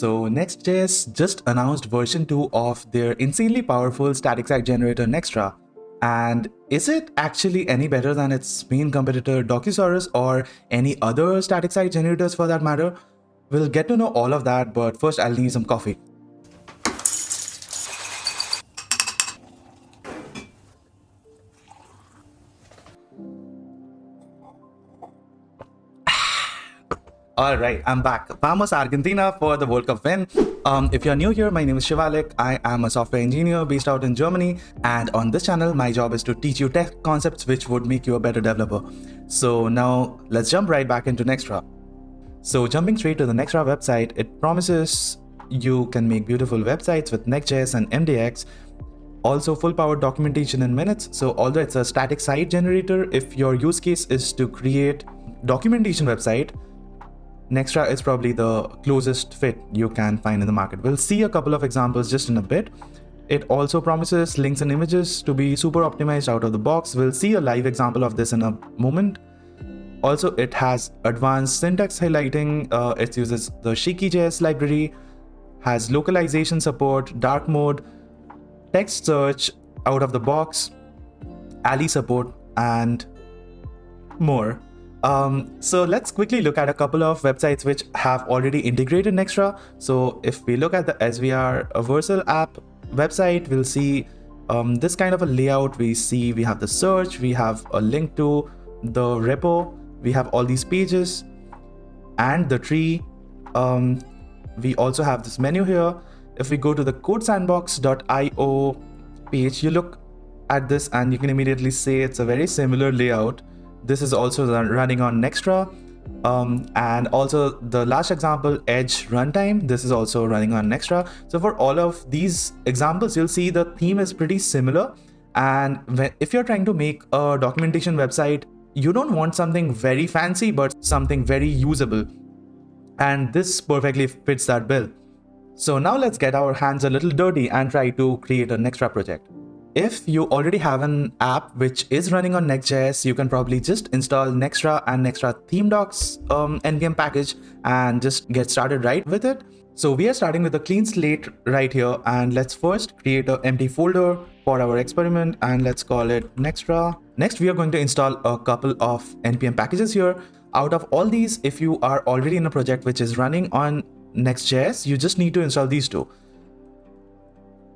So Next.js just announced version 2 of their insanely powerful static site generator Nextra. And is it actually any better than its main competitor Docusaurus or any other static site generators for that matter? We'll get to know all of that, but first I'll need some coffee. All right, I'm back. Vamos Argentina for the World Cup win. Um, if you're new here, my name is Siwalik. I am a software engineer based out in Germany. And on this channel, my job is to teach you tech concepts which would make you a better developer. So now let's jump right back into Nextra. So jumping straight to the Nextra website, it promises you can make beautiful websites with Next.js and MDX. Also full power documentation in minutes. So although it's a static site generator, if your use case is to create documentation website, Nextra is probably the closest fit you can find in the market. We'll see a couple of examples just in a bit. It also promises links and images to be super optimized out of the box. We'll see a live example of this in a moment. Also, it has advanced syntax highlighting. Uh, it uses the Shiki.js library, has localization support, dark mode, text search out of the box, a11y support, and more. Um, so let's quickly look at a couple of websites which have already integrated Nextra. So if we look at the SWR Vercel app website, we'll see um, this kind of a layout. We see we have the search, we have a link to the repo, we have all these pages and the tree. Um, we also have this menu here. If we go to the codesandbox.io page, you look at this and you can immediately say it's a very similar layout this is also running on Nextra. Um, and also the last example, Edge runtime, this is also running on Nextra. So for all of these examples, you'll see the theme is pretty similar. And if you're trying to make a documentation website, you don't want something very fancy, but something very usable. And this perfectly fits that bill. So now let's get our hands a little dirty and try to create a Nextra project. If you already have an app which is running on Next.js, you can probably just install Nextra and Nextra theme docs um, npm package and just get started right with it. So we are starting with a clean slate right here and let's first create an empty folder for our experiment and let's call it Nextra. Next, we are going to install a couple of npm packages here. Out of all these, if you are already in a project which is running on Next.js, you just need to install these two.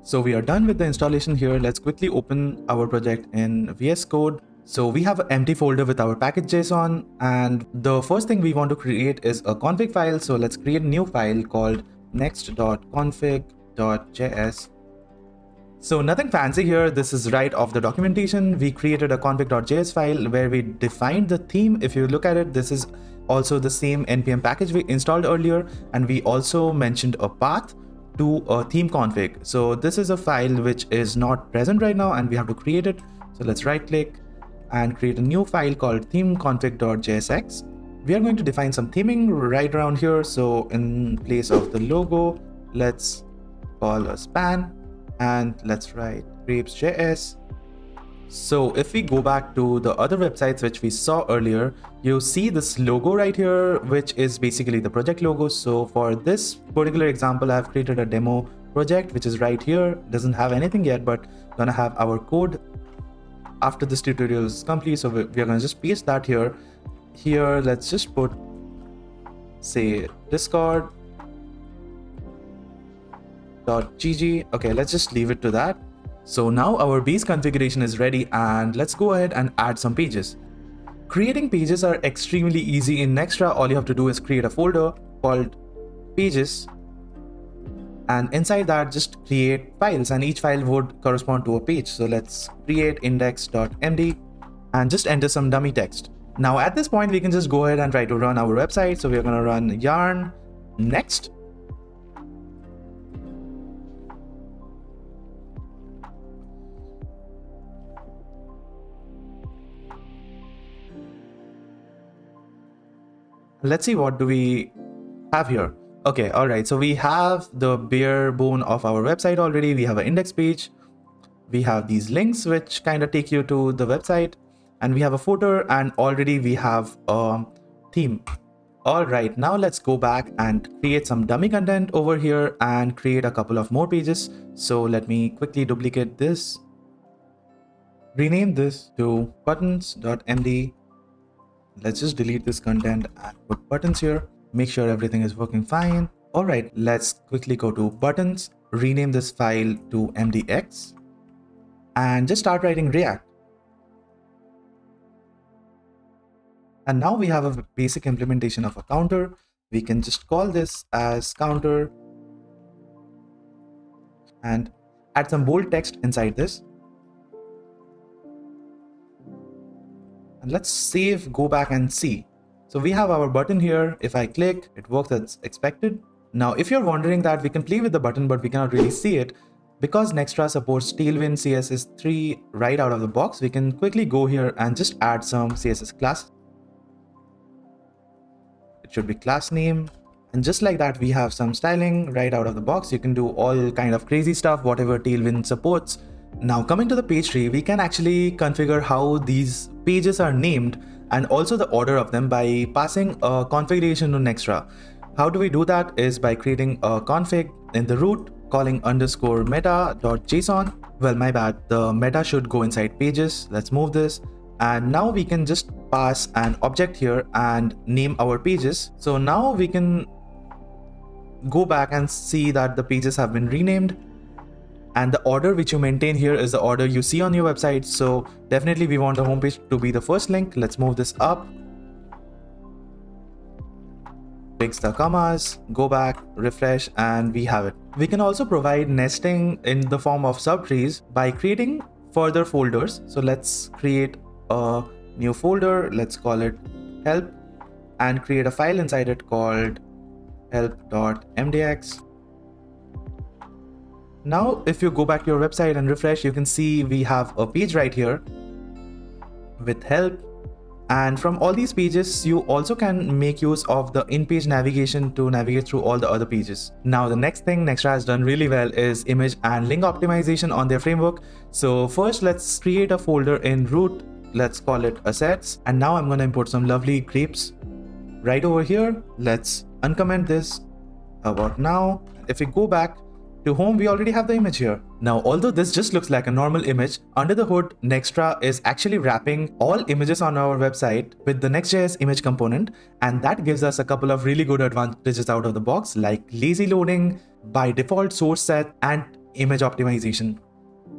So we are done with the installation here. Let's quickly open our project in VS Code. So we have an empty folder with our package.json and the first thing we want to create is a config file. So let's create a new file called next.config.js. So nothing fancy here. This is right off the documentation. We created a config.js file where we defined the theme. If you look at it, this is also the same npm package we installed earlier. And we also mentioned a path to a theme config. So this is a file which is not present right now and we have to create it. So let's right click and create a new file called themeconfig.jsx. We are going to define some theming right around here. So in place of the logo, let's call a span and let's write grapes.js so if we go back to the other websites which we saw earlier, you see this logo right here, which is basically the project logo. So for this particular example, I've created a demo project, which is right here. Doesn't have anything yet, but gonna have our code after this tutorial is complete. So we're gonna just paste that here. Here, let's just put, say, discord .gg. Okay, let's just leave it to that. So now our base configuration is ready and let's go ahead and add some pages. Creating pages are extremely easy in Nextra. All you have to do is create a folder called pages and inside that just create files and each file would correspond to a page. So let's create index.md and just enter some dummy text. Now at this point we can just go ahead and try to run our website. So we're going to run yarn next let's see what do we have here. Okay, all right. So we have the bare bone of our website already. We have an index page. We have these links which kind of take you to the website and we have a footer and already we have a theme. All right, now let's go back and create some dummy content over here and create a couple of more pages. So let me quickly duplicate this. Rename this to buttons.md. Let's just delete this content and put buttons here. Make sure everything is working fine. All right, let's quickly go to buttons, rename this file to mdx and just start writing React. And now we have a basic implementation of a counter. We can just call this as counter and add some bold text inside this. And let's save, go back and see. So we have our button here. If I click, it works as expected. Now, if you're wondering that we can play with the button, but we cannot really see it, because Nextra supports Tailwind CSS 3 right out of the box, we can quickly go here and just add some CSS class. it should be class name and just like that we have some styling right out of the box you can do all kind of crazy stuff whatever tailwind supports now coming to the page tree we can actually configure how these pages are named and also the order of them by passing a configuration to Nextra. How do we do that is by creating a config in the root calling underscore meta.json. Well, my bad. The meta should go inside pages. Let's move this and now we can just pass an object here and name our pages so now we can go back and see that the pages have been renamed and the order which you maintain here is the order you see on your website. So definitely we want the homepage to be the first link. Let's move this up. Fix the commas go back refresh and we have it. We can also provide nesting in the form of subtrees by creating further folders. So let's create a new folder. Let's call it help and create a file inside it called help.mdx now if you go back to your website and refresh you can see we have a page right here with help. And from all these pages you also can make use of the in-page navigation to navigate through all the other pages. Now the next thing Nextra has done really well is image and link optimization on their framework. So first let's create a folder in root. Let's call it assets. And now i'm going to import some lovely grapes right over here. Let's uncomment this about now. If we go back to home we already have the image here. Now although this just looks like a normal image under the hood nextra is actually wrapping all images on our website with the next.js image component and that gives us a couple of really good advantages out of the box like lazy loading by default source set and image optimization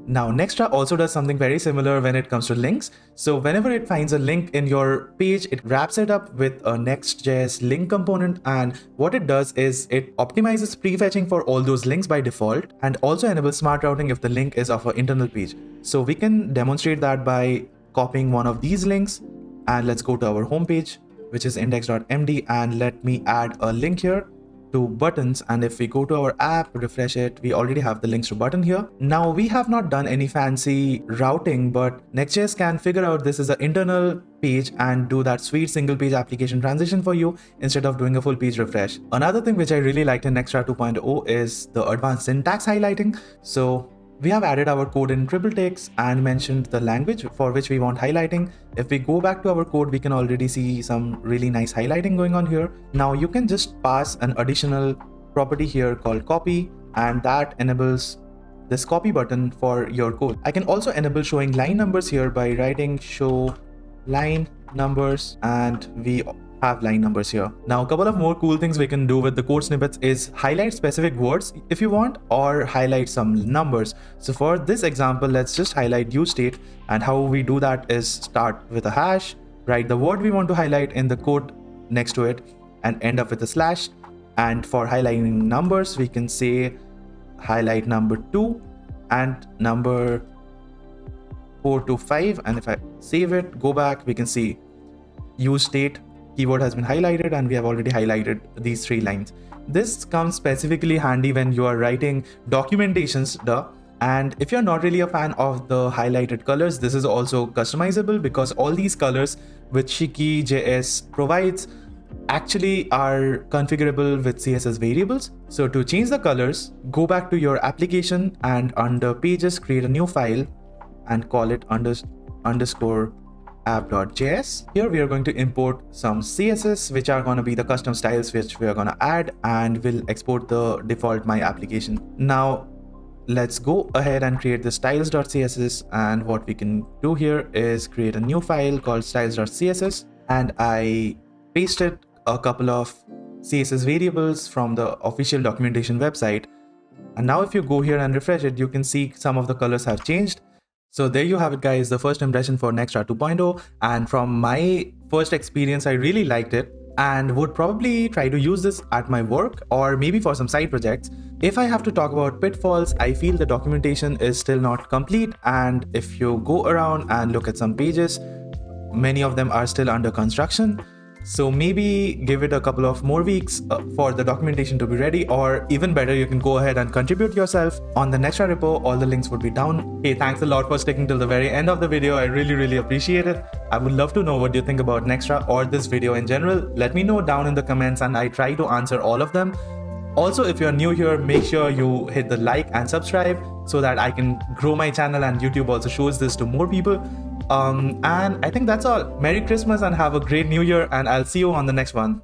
now, Nextra also does something very similar when it comes to links. So whenever it finds a link in your page, it wraps it up with a Next.js link component. And what it does is it optimizes prefetching for all those links by default and also enables smart routing if the link is of an internal page. So we can demonstrate that by copying one of these links and let's go to our homepage, which is index.md and let me add a link here to buttons and if we go to our app refresh it we already have the links to button here. Now we have not done any fancy routing but next.js can figure out this is an internal page and do that sweet single page application transition for you instead of doing a full page refresh. Another thing which i really liked in nextra 2.0 is the advanced syntax highlighting. So we have added our code in triple takes and mentioned the language for which we want highlighting. If we go back to our code, we can already see some really nice highlighting going on here. Now you can just pass an additional property here called copy and that enables this copy button for your code. I can also enable showing line numbers here by writing show line numbers and we have line numbers here. Now, a couple of more cool things we can do with the code snippets is highlight specific words if you want or highlight some numbers. So for this example, let's just highlight use state and how we do that is start with a hash, write the word we want to highlight in the code next to it and end up with a slash. And for highlighting numbers, we can say highlight number two and number four to five. And if I save it, go back, we can see use state keyword has been highlighted and we have already highlighted these three lines. This comes specifically handy when you are writing documentations, duh. And if you're not really a fan of the highlighted colors, this is also customizable because all these colors which Shiki.js provides actually are configurable with CSS variables. So to change the colors, go back to your application and under pages, create a new file and call it under, underscore app.js. Here we are going to import some CSS, which are going to be the custom styles which we are going to add and we'll export the default my application. Now, let's go ahead and create the styles.css and what we can do here is create a new file called styles.css and I pasted a couple of CSS variables from the official documentation website and now if you go here and refresh it you can see some of the colors have changed so there you have it guys the first impression for Nextra 2.0 and from my first experience I really liked it and would probably try to use this at my work or maybe for some side projects. If I have to talk about pitfalls, I feel the documentation is still not complete and if you go around and look at some pages, many of them are still under construction. So maybe give it a couple of more weeks uh, for the documentation to be ready or even better, you can go ahead and contribute yourself on the Nextra repo. All the links would be down. Hey, thanks a lot for sticking till the very end of the video. I really, really appreciate it. I would love to know what you think about Nextra or this video in general. Let me know down in the comments and I try to answer all of them. Also, if you're new here, make sure you hit the like and subscribe so that I can grow my channel and YouTube also shows this to more people. Um, and I think that's all. Merry Christmas and have a great new year, and I'll see you on the next one.